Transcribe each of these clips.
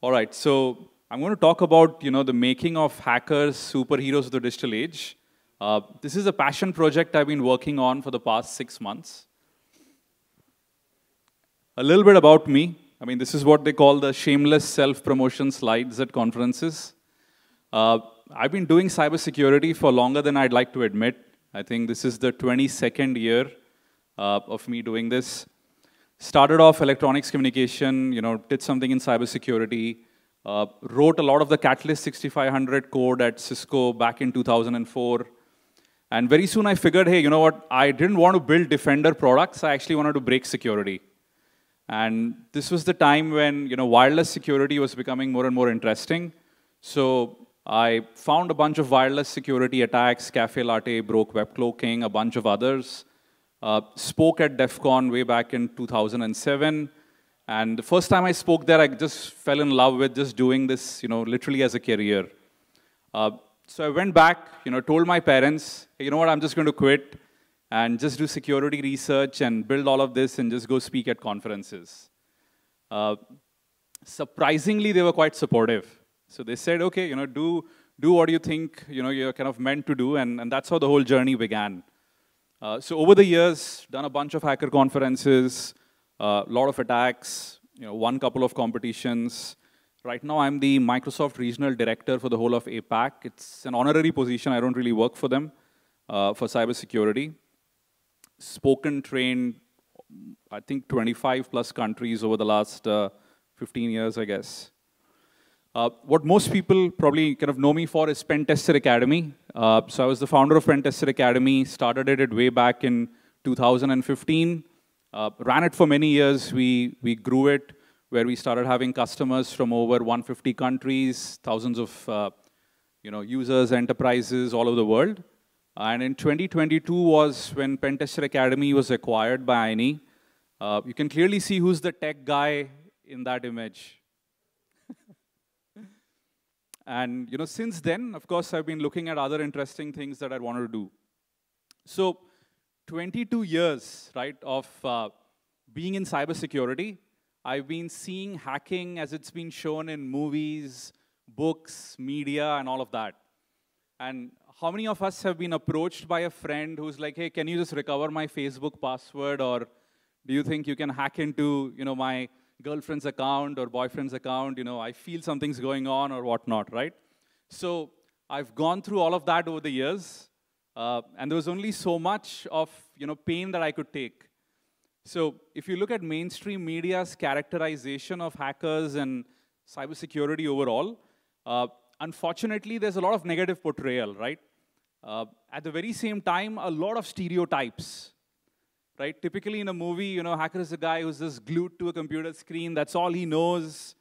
All right, so I'm going to talk about you know the making of hackers superheroes of the digital age. Uh, this is a passion project I've been working on for the past six months. A little bit about me. I mean, this is what they call the shameless self-promotion slides at conferences. Uh, I've been doing cybersecurity for longer than I'd like to admit. I think this is the 22nd year uh, of me doing this. Started off electronics communication, you know, did something in cybersecurity, uh, wrote a lot of the Catalyst 6500 code at Cisco back in 2004. And very soon I figured, hey, you know what? I didn't want to build Defender products. I actually wanted to break security. And this was the time when, you know, wireless security was becoming more and more interesting. So I found a bunch of wireless security attacks, Caffe Latte, broke WEP cloaking, a bunch of others. Uh, spoke at DEF CON way back in 2007. And the first time I spoke there, I just fell in love with just doing this, you know, literally as a career. Uh, so I went back, you know, told my parents, hey, you know what, I'm just going to quit and just do security research and build all of this and just go speak at conferences. Uh, surprisingly, they were quite supportive. So they said, okay, you know, do, do what you think you know, you're kind of meant to do, and, and that's how the whole journey began. Uh, so over the years, done a bunch of hacker conferences, a uh, lot of attacks, you know, won couple of competitions. Right now, I'm the Microsoft Regional Director for the whole of APAC. It's an honorary position. I don't really work for them uh, for cybersecurity. Spoken, trained, I think 25 plus countries over the last uh, 15 years, I guess. Uh, what most people probably kind of know me for is Pentester Academy. Uh, so I was the founder of Pentester Academy, started it way back in 2015, uh, ran it for many years. We, we grew it where we started having customers from over 150 countries, thousands of uh, you know, users, enterprises all over the world. And in 2022 was when Pentester Academy was acquired by INE. Uh, you can clearly see who's the tech guy in that image. And you know, since then, of course, I've been looking at other interesting things that I wanted to do. So 22 years, right, of uh, being in cybersecurity, I've been seeing hacking as it's been shown in movies, books, media, and all of that. And how many of us have been approached by a friend who's like, hey, can you just recover my Facebook password? Or do you think you can hack into, you know, my girlfriend's account or boyfriend's account, you know, I feel something's going on or whatnot, right? So I've gone through all of that over the years, uh, and there was only so much of, you know, pain that I could take. So if you look at mainstream media's characterization of hackers and cybersecurity overall, uh, unfortunately, there's a lot of negative portrayal, right? Uh, at the very same time, a lot of stereotypes right? Typically in a movie, you know, hacker is a guy who's just glued to a computer screen. That's all he knows.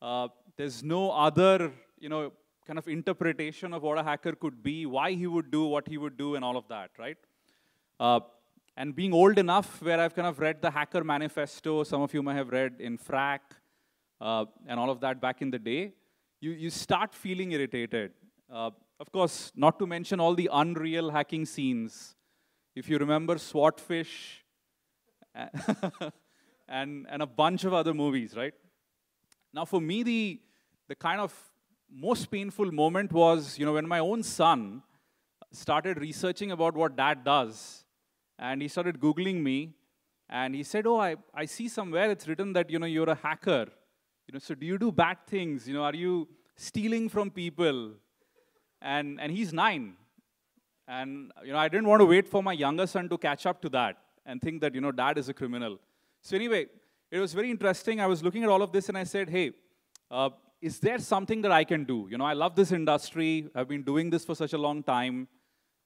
Uh, there's no other, you know, kind of interpretation of what a hacker could be, why he would do what he would do, and all of that, right? Uh, and being old enough where I've kind of read the Hacker Manifesto, some of you may have read in Phrack, uh, and all of that back in the day, you, you start feeling irritated. Uh, of course, not to mention all the unreal hacking scenes if you remember Swordfish and, and a bunch of other movies, right? Now, for me, the, the kind of most painful moment was, you know, when my own son started researching about what dad does, and he started Googling me, and he said, oh, I, I see somewhere it's written that, you know, you're a hacker. You know, so do you do bad things? You know, are you stealing from people? And, and he's nine. And you know, I didn't want to wait for my younger son to catch up to that and think that you know, dad is a criminal. So anyway, it was very interesting. I was looking at all of this and I said, hey, uh, is there something that I can do? You know, I love this industry. I've been doing this for such a long time.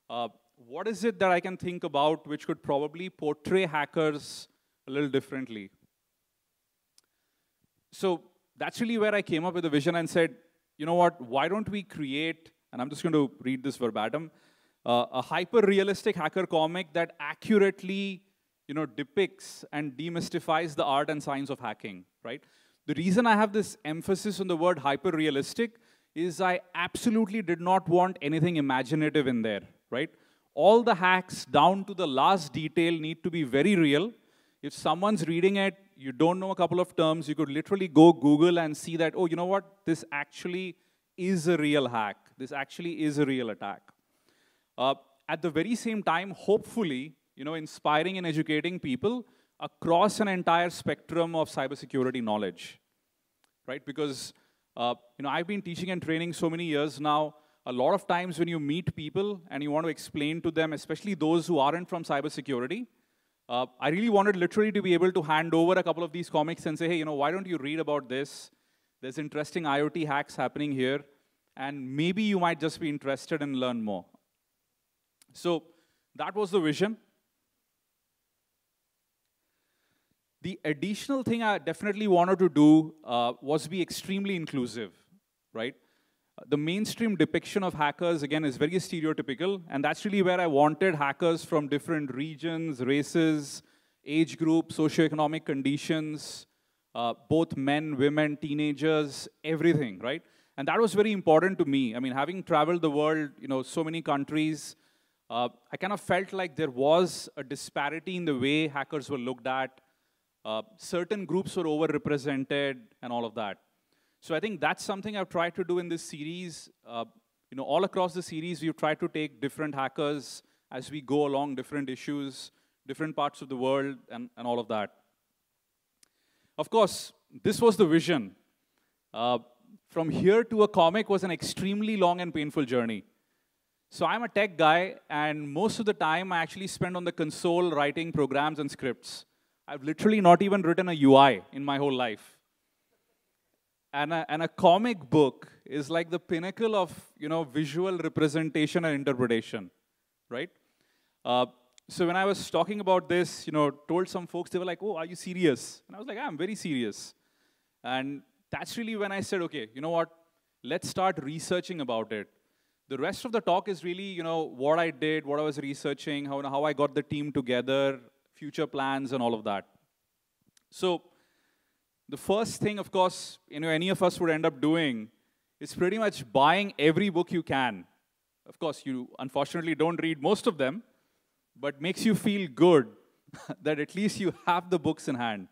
Uh, what is it that I can think about which could probably portray hackers a little differently? So that's really where I came up with a vision and said, you know what, why don't we create, and I'm just going to read this verbatim, uh, a hyper-realistic hacker comic that accurately you know, depicts and demystifies the art and science of hacking, right? The reason I have this emphasis on the word hyper-realistic is I absolutely did not want anything imaginative in there, right? All the hacks down to the last detail need to be very real. If someone's reading it, you don't know a couple of terms, you could literally go Google and see that, oh, you know what? This actually is a real hack. This actually is a real attack. Uh, at the very same time, hopefully, you know, inspiring and educating people across an entire spectrum of cybersecurity knowledge, right? Because, uh, you know, I've been teaching and training so many years now. A lot of times when you meet people and you want to explain to them, especially those who aren't from cybersecurity, uh, I really wanted literally to be able to hand over a couple of these comics and say, hey, you know, why don't you read about this? There's interesting IoT hacks happening here, and maybe you might just be interested and learn more. So that was the vision. The additional thing I definitely wanted to do uh, was be extremely inclusive, right? The mainstream depiction of hackers, again, is very stereotypical, and that's really where I wanted hackers from different regions, races, age groups, socioeconomic conditions, uh, both men, women, teenagers, everything, right? And that was very important to me. I mean, having traveled the world, you know, so many countries, uh, I kind of felt like there was a disparity in the way hackers were looked at, uh, certain groups were overrepresented and all of that. So I think that's something I've tried to do in this series. Uh, you know, all across the series, we've tried to take different hackers as we go along different issues, different parts of the world, and, and all of that. Of course, this was the vision. Uh, from here to a comic was an extremely long and painful journey. So I'm a tech guy, and most of the time I actually spend on the console writing programs and scripts. I've literally not even written a UI in my whole life. And a, and a comic book is like the pinnacle of you know visual representation and interpretation, right? Uh, so when I was talking about this, you know, told some folks, they were like, "Oh, are you serious?" And I was like, "I'm very serious." And that's really when I said, "Okay, you know what? Let's start researching about it." The rest of the talk is really, you know, what I did, what I was researching, how, how I got the team together, future plans and all of that. So the first thing, of course, you know, any of us would end up doing is pretty much buying every book you can. Of course, you unfortunately don't read most of them, but makes you feel good that at least you have the books in hand.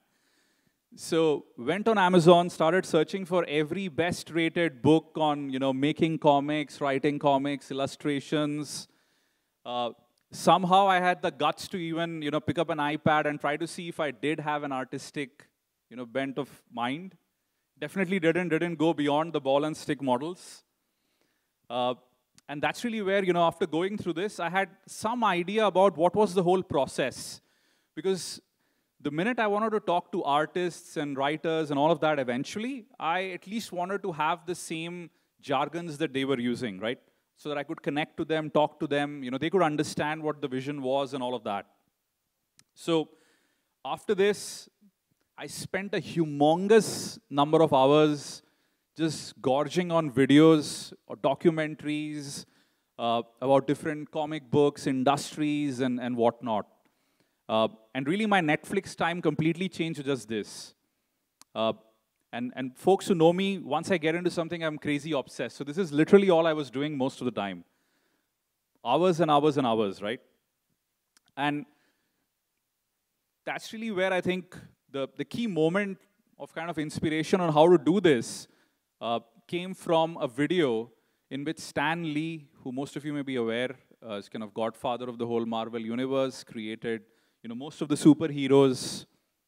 So went on Amazon, started searching for every best rated book on, you know, making comics, writing comics, illustrations, uh, somehow I had the guts to even, you know, pick up an iPad and try to see if I did have an artistic, you know, bent of mind. Definitely didn't, didn't go beyond the ball and stick models. Uh, and that's really where, you know, after going through this, I had some idea about what was the whole process. Because the minute I wanted to talk to artists and writers and all of that eventually, I at least wanted to have the same jargons that they were using, right? so that I could connect to them, talk to them. You know, they could understand what the vision was and all of that. So after this, I spent a humongous number of hours just gorging on videos or documentaries uh, about different comic books, industries, and, and whatnot. Uh, and really, my Netflix time completely changed to just this. Uh, and, and folks who know me, once I get into something, I'm crazy obsessed. So this is literally all I was doing most of the time. Hours and hours and hours, right? And that's really where I think the, the key moment of kind of inspiration on how to do this uh, came from a video in which Stan Lee, who most of you may be aware, uh, is kind of godfather of the whole Marvel universe, created you know most of the superheroes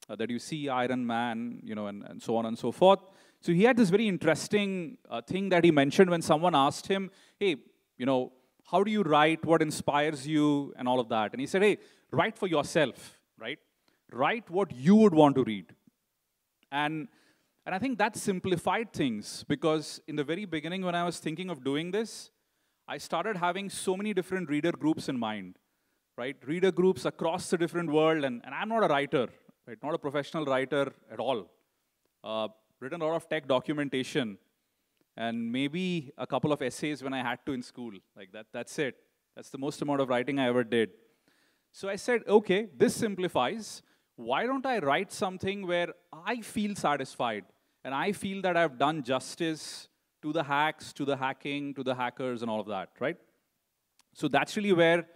uh, that you see Iron Man, you know, and, and so on and so forth. So he had this very interesting uh, thing that he mentioned when someone asked him, hey, you know, how do you write? What inspires you? And all of that. And he said, hey, write for yourself, right? Write what you would want to read. And, and I think that simplified things because in the very beginning, when I was thinking of doing this, I started having so many different reader groups in mind, right? Reader groups across the different world. And, and I'm not a writer, right? Not a professional writer at all. Uh, written a lot of tech documentation and maybe a couple of essays when I had to in school. Like that, that's it. That's the most amount of writing I ever did. So I said, okay, this simplifies. Why don't I write something where I feel satisfied and I feel that I've done justice to the hacks, to the hacking, to the hackers, and all of that, right? So that's really where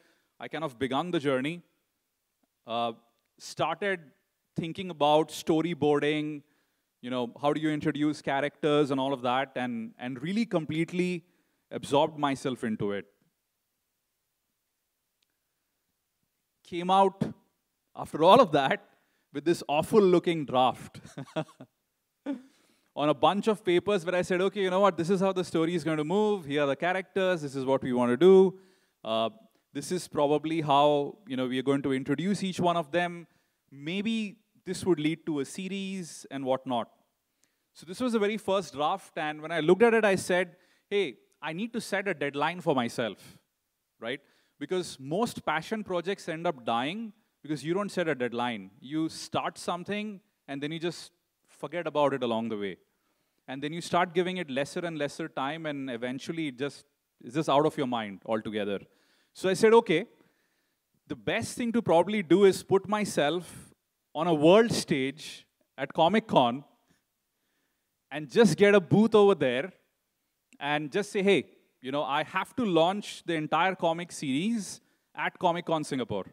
I kind of begun the journey. Uh, started thinking about storyboarding, you know, how do you introduce characters and all of that, and, and really completely absorbed myself into it. Came out after all of that with this awful looking draft on a bunch of papers where I said, okay, you know what, this is how the story is going to move. Here are the characters. This is what we want to do. Uh, this is probably how you know we are going to introduce each one of them. Maybe this would lead to a series and whatnot. So this was the very first draft, and when I looked at it, I said, hey, I need to set a deadline for myself, right? Because most passion projects end up dying because you don't set a deadline. You start something and then you just forget about it along the way. And then you start giving it lesser and lesser time, and eventually it just is just out of your mind altogether. So I said, okay, the best thing to probably do is put myself on a world stage at Comic Con and just get a booth over there and just say, hey, you know, I have to launch the entire comic series at Comic Con Singapore.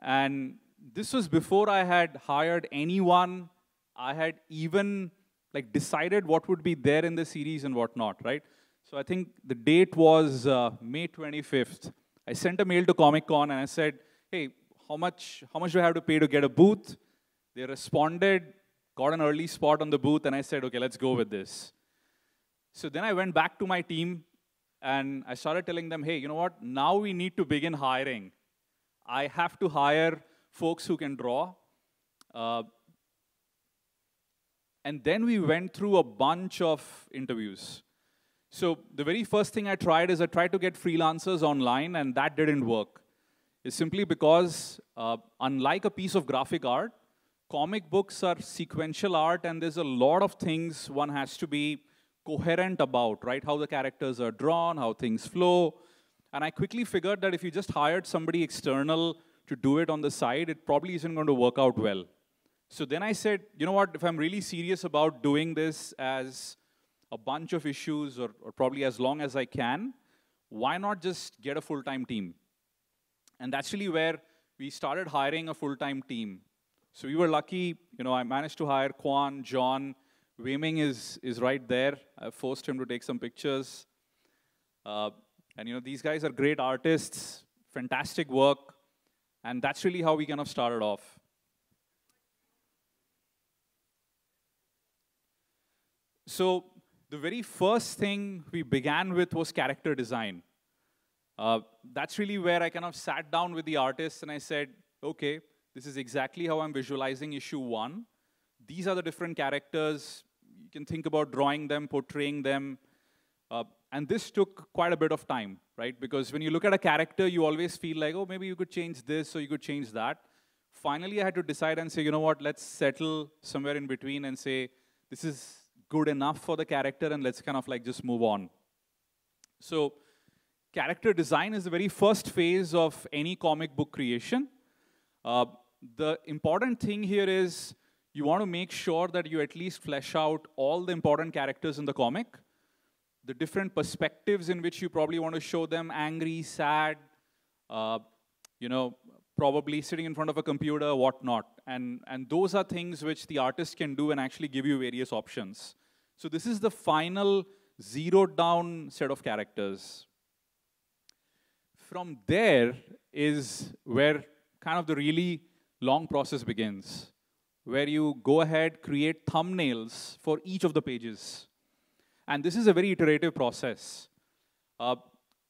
And this was before I had hired anyone. I had even like decided what would be there in the series and whatnot, right? So I think the date was uh, May 25th. I sent a mail to Comic Con and I said, hey, how much, how much do I have to pay to get a booth? They responded, got an early spot on the booth, and I said, okay, let's go with this. So then I went back to my team and I started telling them, hey, you know what? Now we need to begin hiring. I have to hire folks who can draw. Uh, and then we went through a bunch of interviews. So the very first thing I tried is I tried to get freelancers online, and that didn't work. It's simply because, uh, unlike a piece of graphic art, comic books are sequential art, and there's a lot of things one has to be coherent about, right? How the characters are drawn, how things flow. And I quickly figured that if you just hired somebody external to do it on the side, it probably isn't going to work out well. So then I said, you know what, if I'm really serious about doing this as a bunch of issues or, or probably as long as I can, why not just get a full time team? And that's really where we started hiring a full time team. So we were lucky, you know, I managed to hire Kwan, John. Weiming is, is right there. I forced him to take some pictures. Uh, and, you know, these guys are great artists, fantastic work. And that's really how we kind of started off. So the very first thing we began with was character design. Uh, that's really where I kind of sat down with the artists and I said, okay, this is exactly how I'm visualizing issue one. These are the different characters. You can think about drawing them, portraying them. Uh, and this took quite a bit of time, right? Because when you look at a character, you always feel like, oh, maybe you could change this or you could change that. Finally, I had to decide and say, you know what, let's settle somewhere in between and say, this is good enough for the character and let's kind of like just move on. So character design is the very first phase of any comic book creation. Uh, the important thing here is you want to make sure that you at least flesh out all the important characters in the comic, the different perspectives in which you probably want to show them angry, sad, uh, you know, probably sitting in front of a computer, whatnot. And, and those are things which the artist can do and actually give you various options. So this is the final zeroed down set of characters. From there is where kind of the really long process begins, where you go ahead, create thumbnails for each of the pages. And this is a very iterative process. Uh,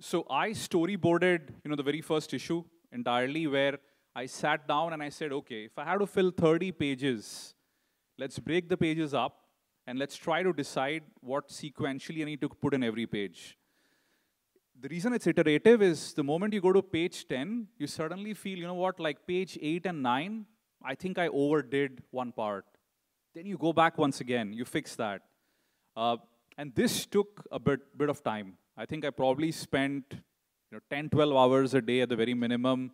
so I storyboarded, you know, the very first issue entirely, where I sat down and I said, okay, if I have to fill 30 pages, let's break the pages up and let's try to decide what sequentially I need to put in every page. The reason it's iterative is the moment you go to page 10, you suddenly feel, you know what, like page 8 and 9, I think I overdid one part. Then you go back once again, you fix that. Uh, and this took a bit, bit of time. I think I probably spent you know, 10, 12 hours a day at the very minimum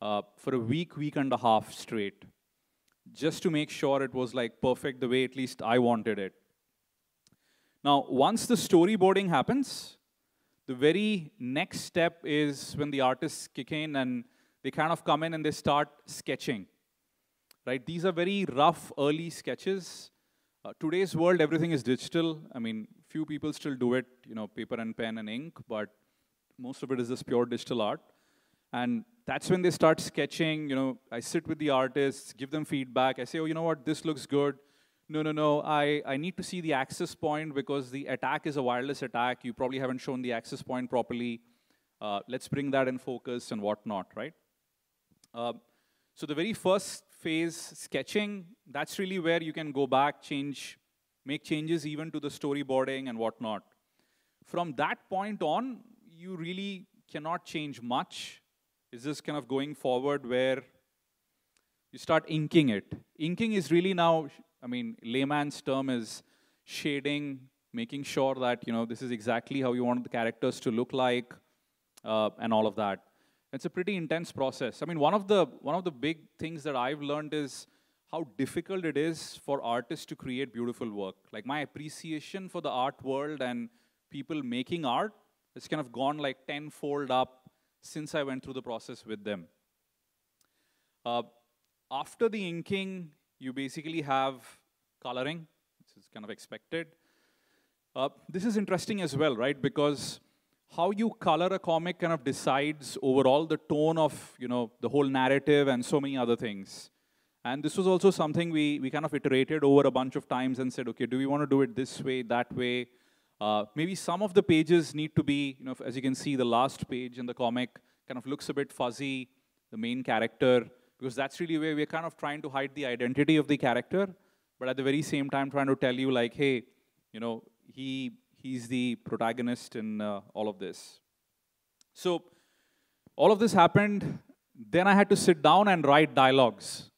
uh, for a week, week and a half straight just to make sure it was like perfect the way at least I wanted it. Now, once the storyboarding happens, the very next step is when the artists kick in and they kind of come in and they start sketching. right? These are very rough early sketches. Uh, today's world, everything is digital. I mean, few people still do it, you know, paper and pen and ink, but most of it is just pure digital art. And that's when they start sketching, you know, I sit with the artists, give them feedback. I say, oh, you know what, this looks good. No, no, no, I, I need to see the access point because the attack is a wireless attack. You probably haven't shown the access point properly. Uh, let's bring that in focus and whatnot, right? Uh, so the very first phase, sketching, that's really where you can go back, change, make changes even to the storyboarding and whatnot. From that point on, you really cannot change much. It's this kind of going forward where you start inking it. Inking is really now, I mean, layman's term is shading, making sure that, you know, this is exactly how you want the characters to look like, uh, and all of that. It's a pretty intense process. I mean, one of the one of the big things that I've learned is how difficult it is for artists to create beautiful work. Like my appreciation for the art world and people making art has kind of gone like tenfold up since I went through the process with them. Uh, after the inking, you basically have coloring, which is kind of expected. Uh, this is interesting as well, right? Because how you color a comic kind of decides overall the tone of you know the whole narrative and so many other things and this was also something we, we kind of iterated over a bunch of times and said okay do we want to do it this way that way uh, maybe some of the pages need to be you know as you can see the last page in the comic kind of looks a bit fuzzy the main character because that's really where we're kind of trying to hide the identity of the character but at the very same time trying to tell you like hey you know he He's the protagonist in uh, all of this. So, all of this happened. Then I had to sit down and write dialogues.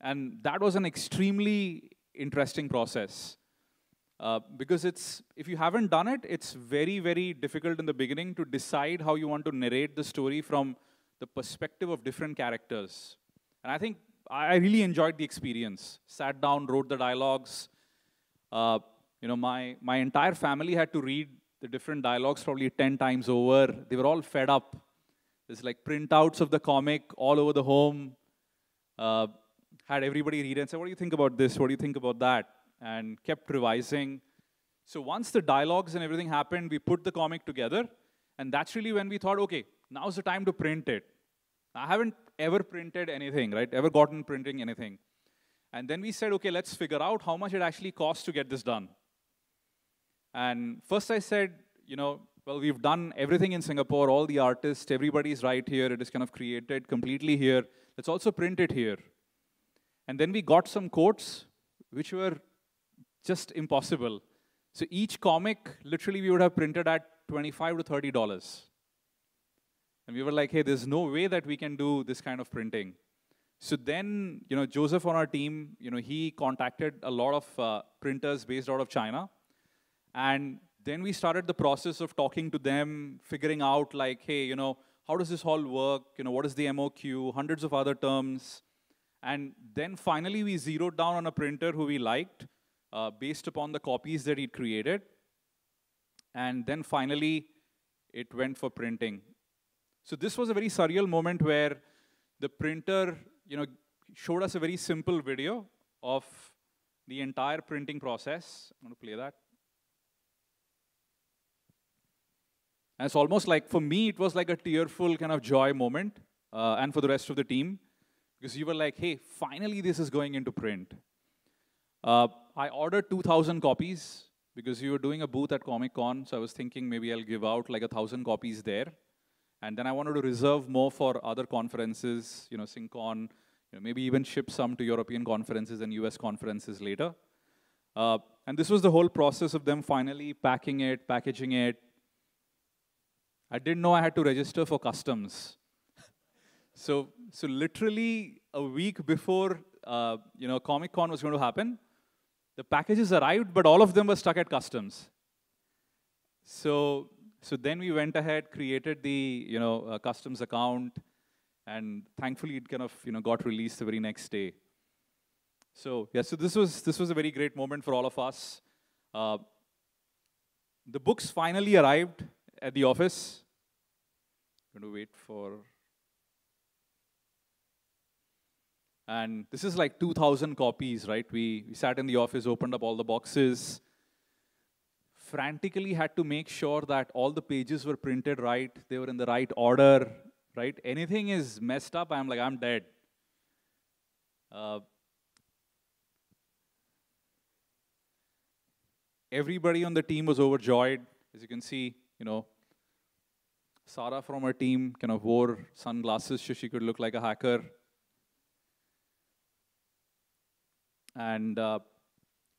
And that was an extremely interesting process. Uh, because it's, if you haven't done it, it's very, very difficult in the beginning to decide how you want to narrate the story from the perspective of different characters. And I think I really enjoyed the experience. Sat down, wrote the dialogues, uh, you know, my, my entire family had to read the different dialogues probably 10 times over. They were all fed up. There's like printouts of the comic all over the home. Uh, had everybody read and say, what do you think about this? What do you think about that? And kept revising. So once the dialogues and everything happened, we put the comic together. And that's really when we thought, okay, now's the time to print it. I haven't ever printed anything, right? Ever gotten printing anything. And then we said, okay, let's figure out how much it actually costs to get this done. And first I said, you know, well, we've done everything in Singapore, all the artists, everybody's right here, it is kind of created completely here. Let's also print it here. And then we got some quotes which were just impossible. So each comic, literally, we would have printed at 25 to 30 dollars. And we were like, hey, there's no way that we can do this kind of printing. So then, you know, Joseph on our team, you know, he contacted a lot of uh, printers based out of China. And then we started the process of talking to them, figuring out like, hey, you know, how does this all work? You know, what is the MOQ? Hundreds of other terms. And then finally we zeroed down on a printer who we liked uh, based upon the copies that he'd created. And then finally it went for printing. So this was a very surreal moment where the printer, you know, showed us a very simple video of the entire printing process. I'm going to play that. And it's almost like, for me, it was like a tearful kind of joy moment, uh, and for the rest of the team, because you were like, hey, finally this is going into print. Uh, I ordered 2,000 copies because you were doing a booth at Comic Con, so I was thinking maybe I'll give out like a thousand copies there. And then I wanted to reserve more for other conferences, you know, SINCON, you know, maybe even ship some to European conferences and US conferences later. Uh, and this was the whole process of them finally packing it, packaging it, I didn't know I had to register for customs. so, so literally a week before uh, you know Comic Con was going to happen, the packages arrived, but all of them were stuck at customs. So, so then we went ahead, created the you know uh, customs account, and thankfully it kind of you know got released the very next day. So yeah, so this was this was a very great moment for all of us. Uh, the books finally arrived at the office going to wait for And this is like 2,000 copies, right? We, we sat in the office, opened up all the boxes, frantically had to make sure that all the pages were printed right, they were in the right order, right? Anything is messed up, I'm like, I'm dead. Uh, everybody on the team was overjoyed. As you can see, you know, Sarah from her team kind of wore sunglasses so she could look like a hacker. And uh,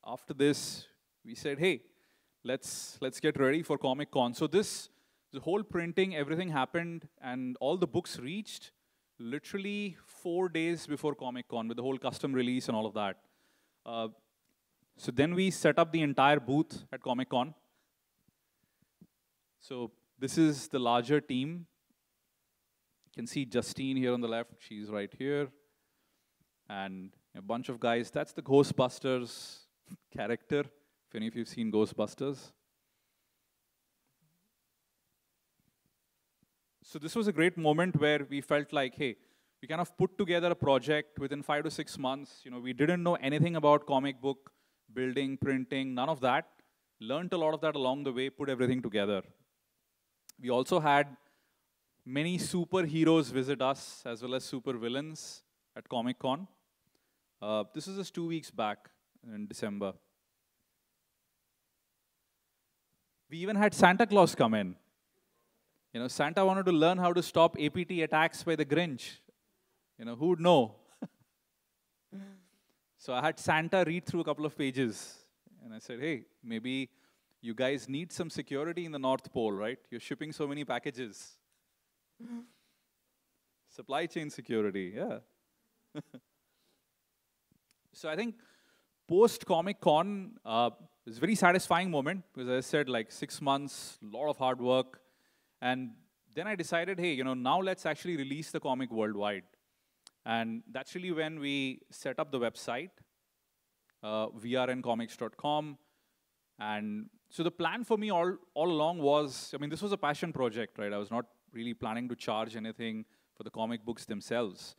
after this, we said, hey, let's, let's get ready for Comic Con. So this, the whole printing, everything happened, and all the books reached literally four days before Comic Con with the whole custom release and all of that. Uh, so then we set up the entire booth at Comic Con. So this is the larger team. You can see Justine here on the left. She's right here. And a bunch of guys. That's the Ghostbusters character, if any of you have seen Ghostbusters. So this was a great moment where we felt like, hey, we kind of put together a project within five to six months. You know, we didn't know anything about comic book building, printing, none of that. Learned a lot of that along the way, put everything together. We also had many superheroes visit us as well as super villains at Comic Con. Uh, this is just two weeks back in December. We even had Santa Claus come in. You know, Santa wanted to learn how to stop APT attacks by the Grinch. You know, who would know? so I had Santa read through a couple of pages. And I said, hey, maybe you guys need some security in the North Pole, right? You're shipping so many packages. Supply chain security, yeah. so I think post Comic Con uh, is a very satisfying moment because as I said, like six months, a lot of hard work. And then I decided, hey, you know, now let's actually release the comic worldwide. And that's really when we set up the website, uh, vrncomics.com. And so the plan for me all, all along was, I mean, this was a passion project, right? I was not really planning to charge anything for the comic books themselves.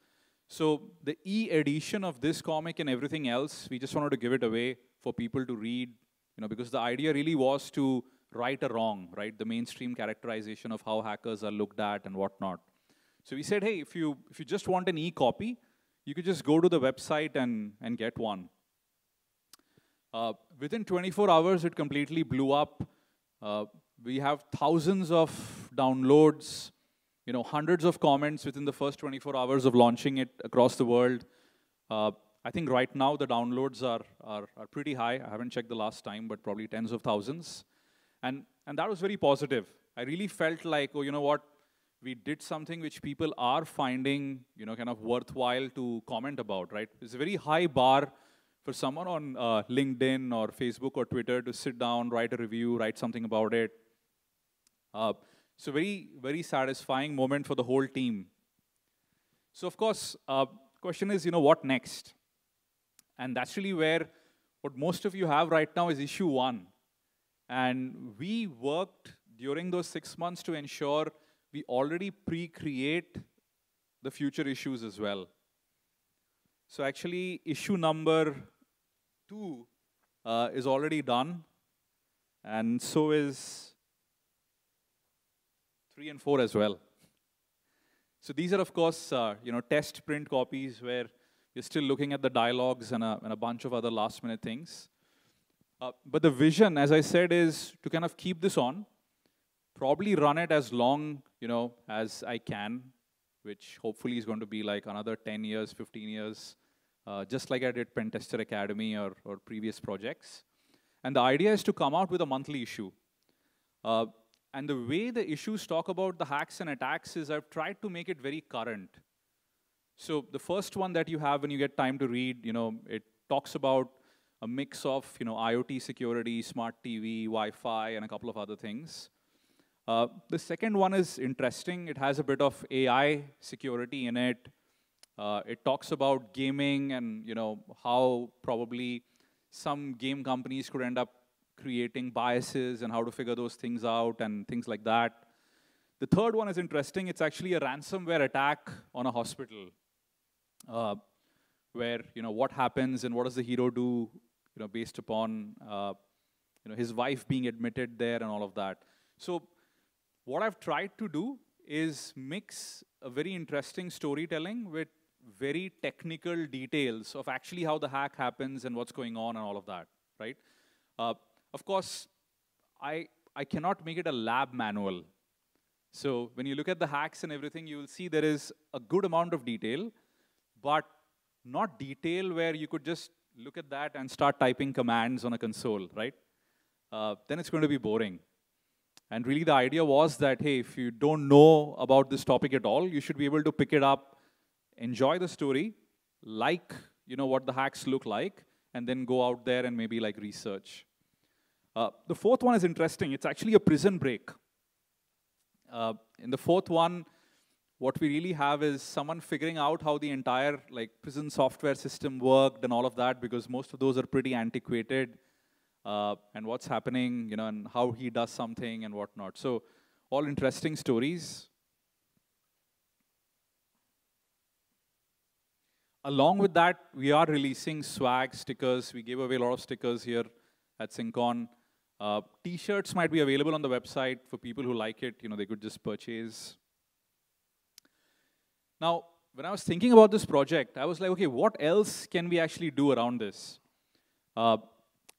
So the e-edition of this comic and everything else, we just wanted to give it away for people to read, you know, because the idea really was to right a wrong, right? The mainstream characterization of how hackers are looked at and whatnot. So we said, hey, if you, if you just want an e-copy, you could just go to the website and, and get one. Uh, within 24 hours, it completely blew up. Uh, we have thousands of downloads, you know, hundreds of comments within the first 24 hours of launching it across the world. Uh, I think right now the downloads are, are, are pretty high. I haven't checked the last time, but probably tens of thousands. And, and that was very positive. I really felt like, oh, you know what, we did something which people are finding, you know, kind of worthwhile to comment about, right? It's a very high bar for someone on uh, LinkedIn or Facebook or Twitter to sit down, write a review, write something about it. Uh, so very, very satisfying moment for the whole team. So of course, uh, question is, you know, what next? And that's really where what most of you have right now is issue one. And we worked during those six months to ensure we already pre-create the future issues as well. So actually, issue number two uh, is already done, and so is three and four as well. So these are, of course, uh, you know, test print copies where you're still looking at the dialogues and a, and a bunch of other last-minute things. Uh, but the vision, as I said, is to kind of keep this on, probably run it as long, you know, as I can, which hopefully is going to be like another 10 years, 15 years, uh, just like I did Pentester Academy or, or previous projects. And the idea is to come out with a monthly issue. And the way the issues talk about the hacks and attacks is I've tried to make it very current. So the first one that you have when you get time to read, you know, it talks about a mix of, you know, IoT security, smart TV, Wi-Fi, and a couple of other things. Uh, the second one is interesting. It has a bit of AI security in it. Uh, it talks about gaming and you know how probably some game companies could end up creating biases and how to figure those things out and things like that. The third one is interesting. It's actually a ransomware attack on a hospital. Uh, where you know what happens and what does the hero do, you know, based upon uh, you know his wife being admitted there and all of that. So what I've tried to do is mix a very interesting storytelling with very technical details of actually how the hack happens and what's going on and all of that, right? Uh, of course, I, I cannot make it a lab manual. So when you look at the hacks and everything, you will see there is a good amount of detail, but not detail where you could just look at that and start typing commands on a console, right? Uh, then it's going to be boring. And really the idea was that, hey, if you don't know about this topic at all, you should be able to pick it up, enjoy the story, like, you know, what the hacks look like, and then go out there and maybe like research. Uh, the fourth one is interesting. It's actually a prison break. Uh, in the fourth one, what we really have is someone figuring out how the entire like prison software system worked and all of that because most of those are pretty antiquated uh, and what's happening, you know, and how he does something and whatnot. So all interesting stories. Along with that, we are releasing swag stickers. We gave away a lot of stickers here at SINCON. Uh, T-shirts might be available on the website for people who like it. You know, they could just purchase. Now, when I was thinking about this project, I was like, okay, what else can we actually do around this? Uh,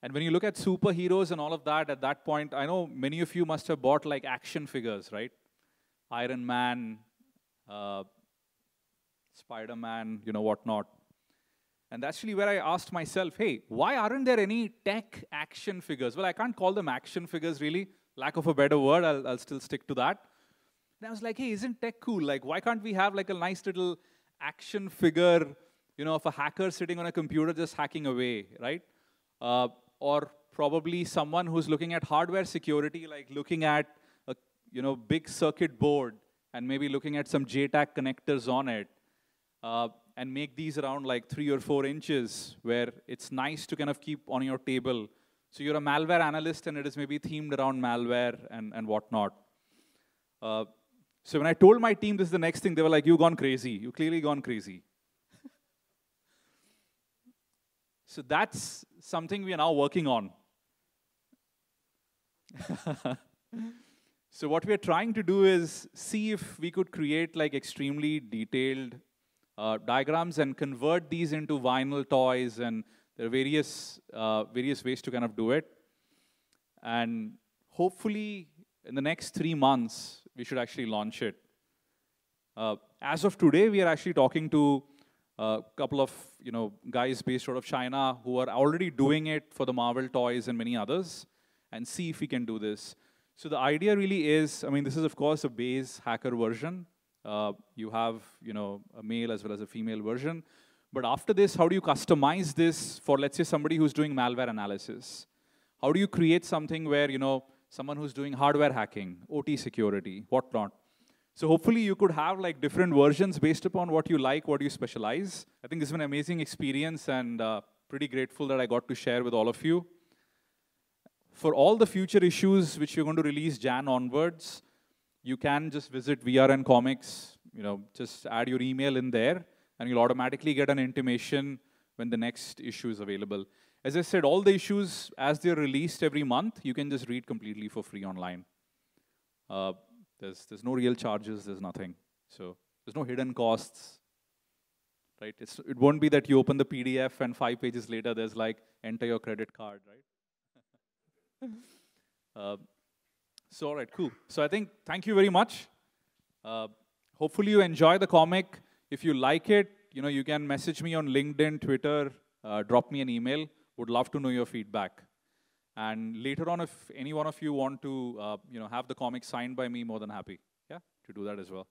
and when you look at superheroes and all of that, at that point, I know many of you must have bought like action figures, right? Iron Man, uh, Spider Man, you know, whatnot. And that's actually where I asked myself, hey, why aren't there any tech action figures? Well, I can't call them action figures really. Lack of a better word, I'll, I'll still stick to that. And I was like, hey, isn't tech cool? Like, why can't we have like a nice little action figure, you know, of a hacker sitting on a computer just hacking away, right? Uh, or probably someone who's looking at hardware security, like looking at a you know, big circuit board and maybe looking at some JTAG connectors on it, uh, and make these around like three or four inches, where it's nice to kind of keep on your table. So you're a malware analyst, and it is maybe themed around malware and, and whatnot. Uh, so when I told my team this is the next thing, they were like, you've gone crazy? You've clearly gone crazy." So that's something we are now working on. so what we are trying to do is see if we could create like extremely detailed diagrams and convert these into vinyl toys and there are various, uh, various ways to kind of do it. And hopefully in the next three months, we should actually launch it. Uh, as of today, we are actually talking to a couple of you know guys based out of China who are already doing it for the Marvel toys and many others, and see if we can do this. So the idea really is, I mean, this is of course a base hacker version. Uh, you have you know a male as well as a female version, but after this, how do you customize this for let's say somebody who's doing malware analysis? How do you create something where you know someone who's doing hardware hacking, OT security, whatnot? So hopefully you could have like different versions based upon what you like, what you specialize. I think this is an amazing experience and uh, pretty grateful that I got to share with all of you. For all the future issues which you're going to release Jan onwards, you can just visit VRN Comics, you know, just add your email in there and you'll automatically get an intimation when the next issue is available. As I said, all the issues, as they're released every month, you can just read completely for free online. Uh, there's, there's no real charges, there's nothing. So there's no hidden costs, right? It's, it won't be that you open the PDF and five pages later there's like, enter your credit card, right? uh, so, all right, cool. So I think, thank you very much. Uh, hopefully you enjoy the comic. If you like it, you know, you can message me on LinkedIn, Twitter, uh, drop me an email. Would love to know your feedback. And later on, if any one of you want to, uh, you know, have the comic signed by me, more than happy, yeah, to do that as well.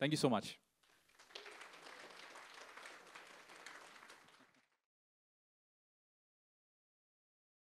Thank you so much.